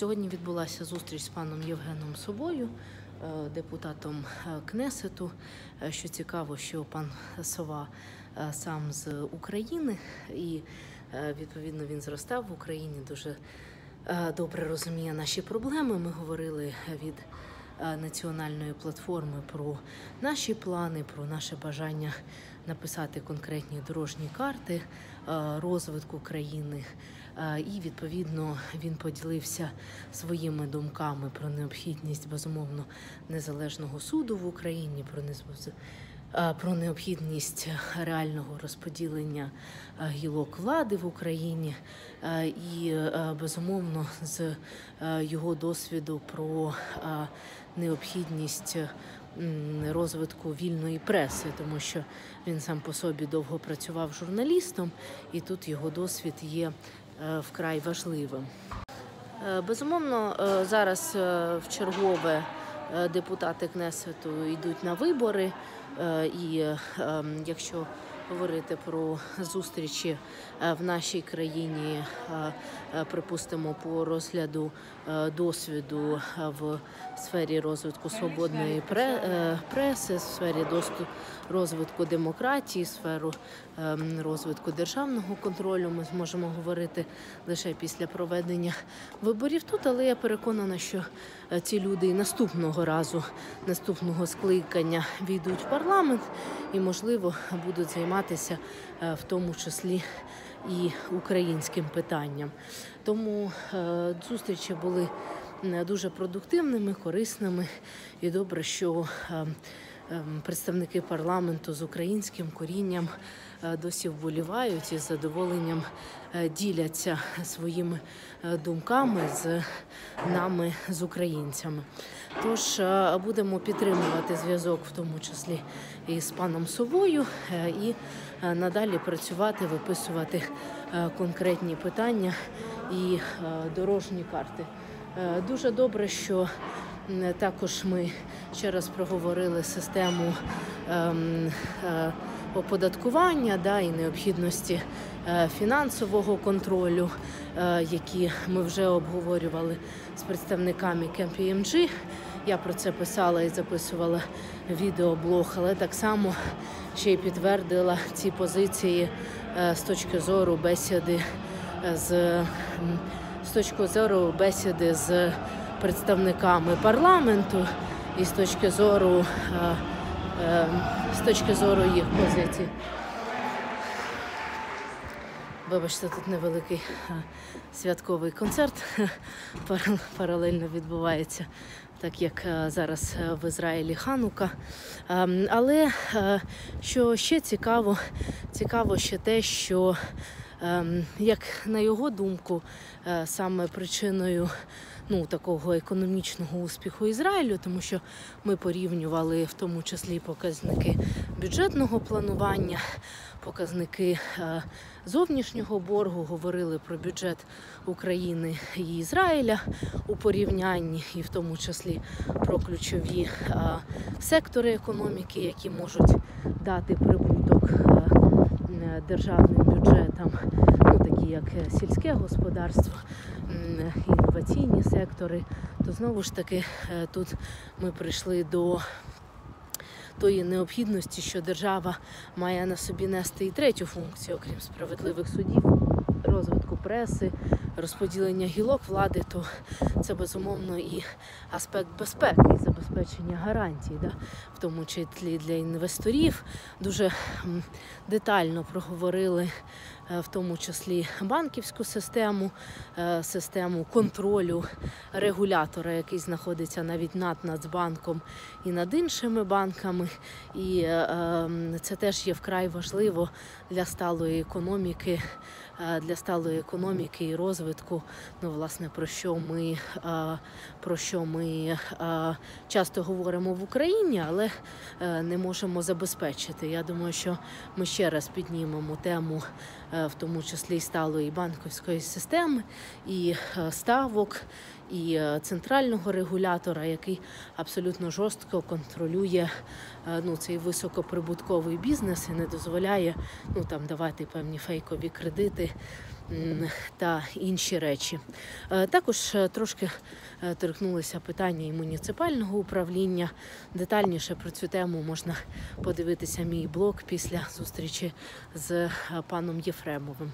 Сьогодні відбулася зустріч з паном Євгеном Собою, е, депутатом е, Кнесету. Е, Що цікаво, що пан Сова сам з України, і відповідно він зростав в Україні. Дуже добре розуміє наші проблеми. Ми говорили від національної платформи про наші плани, про наше бажання написати конкретні дорожні карти розвитку країни. Е, І відповідно він поділився своїми думками про необхідність безумовно незалежного суду в Україні, про е, про необхідність реального розподілення е, гілок влади в Україні, і безумовно з його досвіду про необхідність розвитку вільної преси, тому що він сам по собі довго працював журналістом, і тут його досвід є вкрай важливим. Е, Безумовно, е, зараз е, в чергове е, депутати Кнесету йдуть на вибори, е, і е, ем, якщо говорити про зустрічі е, в нашій країні, е, е, припустимо, по розгляду досвіду в сфері розвитку свободної преси, в сфері розвитку демократії, сферу ем, розвитку державного контролю, ми зможемо говорити лише після проведення виборів тут, але я переконана, що ці люди і наступного разу, наступного скликання війдуть в парламент і, можливо, будуть займатися е, в тому числі і українським питанням. Тому е, зустрічі були м, дуже продуктивними, корисними і добре, що представники парламенту з українським корінням е, досі вболівають і з задоволенням е, діляться своїми е, думками з нами, з українцями. Тож будемо підтримувати зв'язок, в тому числі і з паном Совою, і надалі працювати, виписувати конкретні питання і дорожні карти. Дуже добре, що також ми ще раз проговорили систему ем, е, оподаткування да, і необхідності е, фінансового контролю, е, які ми вже обговорювали з представниками KPMG. Я про це писала і записувала відеоблог, але так само ще й підтвердила ці позиції е, з точки зору бесіди е, з, з точки зору бесіди з представниками парламенту і з точки зору е, е, з точки зору їх позицій. Вибачте, тут невеликий е, святковий концерт паралельно відбувається, так як зараз в Ізраїлі Ханука. Ем, Але що ще цікаво, цікаво ще те, що як на його думку, е, саме причиною ну, такого економічного успіху Ізраїлю, тому що ми порівнювали в тому числі показники бюджетного планування, показники е, зовнішнього боргу, говорили про бюджет України і Ізраїля у порівнянні, і в тому числі про ключові е, сектори економіки, які можуть дати прибуток державним бюджетам, ну такі як е, сільське господарство, інноваційні сектори, то знову ж таки е, тут ми прийшли до тої необхідності, що держава має на собі нести і третю функцію, окрім справедливих судів, розвитку преси, розподілення гілок влади, то це безумовно і аспект безпеки, і забезпечення гарантій, да? в тому числі для інвесторів. Дуже детально проговорили в тому числі банківську систему, е, систему контролю регулятора, який знаходиться навіть над Нацбанком і над іншими банками. І е, ем, це теж є вкрай важливо для сталої економіки, е, для сталої економіки і розвитку. Ну, власне, про що ми, е, про що ми е, часто говоримо в Україні, але е, не можемо забезпечити. Я думаю, що ми ще раз піднімемо тему, е, в тому числі і сталої банківської системи і е, ставок. І е, центрального регулятора, який абсолютно жорстко контролює е, ну, цей високоприбутковий бізнес і не дозволяє ну, там, давати певні фейкові кредити та інші речі. Е, Також е, трошки е, торкнулися питання і муніципального управління. Детальніше про цю тему можна подивитися мій блог після зустрічі з паном Єфремовим.